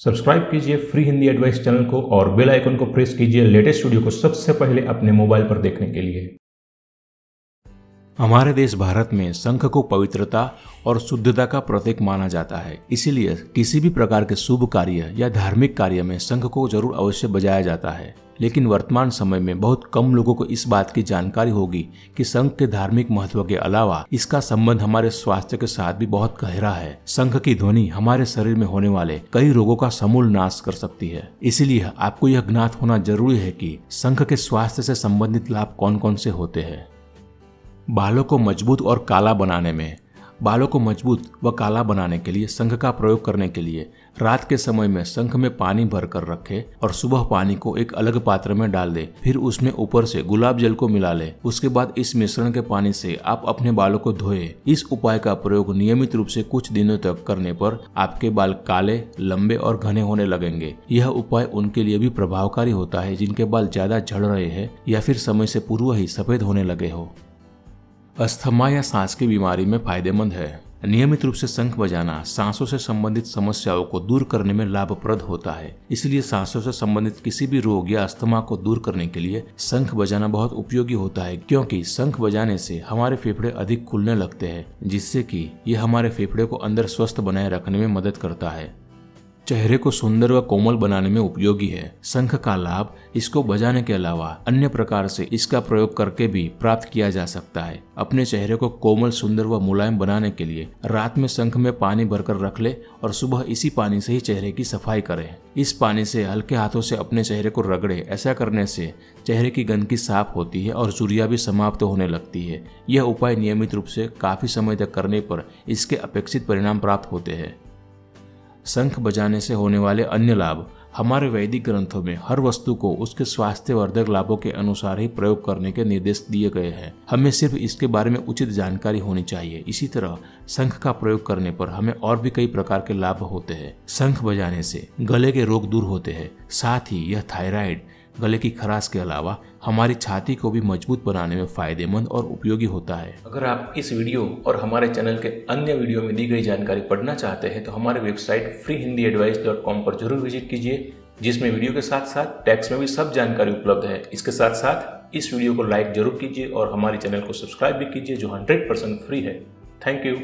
Subscribe कीजिए free Hindi advice channel को और बेल आइकन को प्रेस कीजिए लेटेस्ट वीडियो को सबसे पहले अपने मोबाइल पर देखने के लिए। हमारे देश भारत में शंख को पवित्रता और शुद्धता का प्रतीक माना जाता है। इसीलिए किसी भी प्रकार के शुभ कार्य या धार्मिक कार्य में शंख को ज़रूर अवश्य बजाया जाता है। लेकिन वर्तमान समय में बहुत कम लोगों को इस बात की जानकारी होगी कि संघ के धार्मिक महत्व के अलावा इसका संबंध हमारे स्वास्थ्य के साथ भी बहुत गहरा है। संघ की ध्वनि हमारे शरीर में होने वाले कई रोगों का समूल नाश कर सकती है। इसीलिए आपको यह ज्ञात होना ज़रूरी है कि संघ के स्वास्थ्य से संबंधित लाभ कौन कौन से होते हैं। बालों को मज़बूत और काला बनाने में बालों को मज़बूत व काला बनाने के लिए शंख का प्रयोग करने के लिए, रात के समय में शंख में पानी भर कर रखे और सुबह पानी को एक अलग पात्र में डाल दे, फिर उसमें ऊपर से गुलाब जल को मिला ले। उसके बाद इस मिश्रण के पानी से आप अपने बालों को धोए। इस उपाय का प्रयोग नियमित रूप से कुछ दिनों तक करने पर आपके बाल काले, लंबे और घने होने लगेंगे। यह उपाय उनके लिए भी प्रभावकारी होता है, जिनके बाल ज़्यादा झड़ रहे हैं या फिर समय से पूर्व ही सफ़ेद होने लगे हो। अस्थमा या सांस की बीमारी में फ़ायदेमंद है। नियमित रूप से शंख बजाना सांसों से संबंधित समस्याओं को दूर करने में लाभप्रद होता है। इसलिए सांसों से संबंधित किसी भी रोग या अस्थमा को दूर करने के लिए शंख बजाना बहुत उपयोगी होता है, क्योंकि शंख बजाने से हमारे फेफड़े अधिक खुलने लगते हैं, जिससे कि यह हमारे फेफड़े को अंदर स्वस्थ बनाए रखने में मदद करता है। चेहरे को सुंदर व कोमल बनाने में उपयोगी है। शंख का लाभ इसको बजाने के अलावा अन्य प्रकार से इसका प्रयोग करके भी प्राप्त किया जा सकता है। अपने चेहरे को कोमल, सुंदर व मुलायम बनाने के लिए रात में शंख में पानी भरकर रख ले और सुबह इसी पानी से ही चेहरे की सफ़ाई करें। इस पानी से हल्के हाथों से अपने चेहरे को रगड़े, ऐसा करने से चेहरे की गंदगी साफ़ होती है और चुरिया भी समाप्त तो होने लगती है। यह उपाय नियमित रूप से काफ़ी समय तक करने पर इसके अपेक्षित परिणाम प्राप्त होते हैं। शंख बजाने से होने वाले अन्य लाभ। हमारे वैदिक ग्रंथों में हर वस्तु को उसके स्वास्थ्य वर्धक लाभों के अनुसार ही प्रयोग करने के निर्देश दिए गए हैं। हमें सिर्फ़ इसके बारे में उचित जानकारी होनी चाहिए। इसी तरह शंख का प्रयोग करने पर हमें और भी कई प्रकार के लाभ होते हैं। शंख बजाने से गले के रोग दूर होते हैं। साथ ही यह थायराइड गले की खराश के अलावा, हमारी छाती को भी मज़बूत बनाने में फ़ायदेमंद और उपयोगी होता है। अगर आप इस वीडियो और हमारे चैनल के अन्य वीडियो में दी गई जानकारी पढ़ना चाहते हैं तो हमारे website free Hindi advice dot com पर ज़रूर विज़िट कीजिए, जिसमें वीडियो के साथ साथ टैक्स में भी सब जानकारी उपलब्ध है। इसके साथ साथ इस वीडियो को लाइक ज़रूर कीजिए और हमारे चैनल को सब्सक्राइब भी कीजिए, जो हंड्रेड परसेंट फ्री है। Thank you